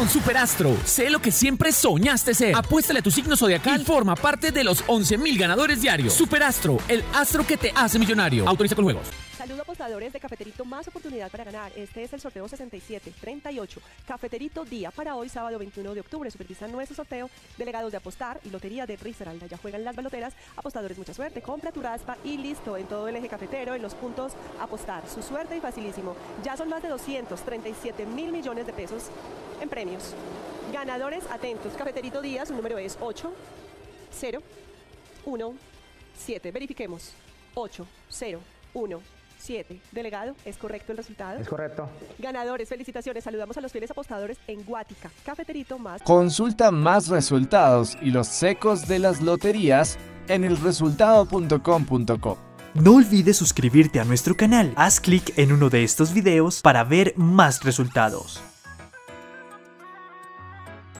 Con Superastro, sé lo que siempre soñaste ser. Apuéstale a tu signo zodiacal y forma parte de los 11.000 ganadores diarios. Superastro, el astro que te hace millonario. Autoriza con juegos. Saludos apostadores de Cafeterito, más oportunidad para ganar. Este es el sorteo 6738. Cafeterito día para hoy, sábado 21 de octubre. Supervisan nuestro sorteo delegados de apostar y lotería de Risaralda. Ya juegan las baloteras. Apostadores, mucha suerte. Compra tu raspa y listo. En todo el eje cafetero, en los puntos, apostar. Su suerte y facilísimo. Ya son más de 237 mil millones de pesos en premios. Ganadores, atentos. Cafeterito día, su número es 8, 0, 1, 7. Verifiquemos. 8, 0, 1, 7. Delegado, ¿es correcto el resultado? Es correcto. Ganadores, felicitaciones. Saludamos a los fieles apostadores en Guática. Cafeterito más. Consulta más resultados y los secos de las loterías en elresultado.com.co. No olvides suscribirte a nuestro canal. Haz clic en uno de estos videos para ver más resultados.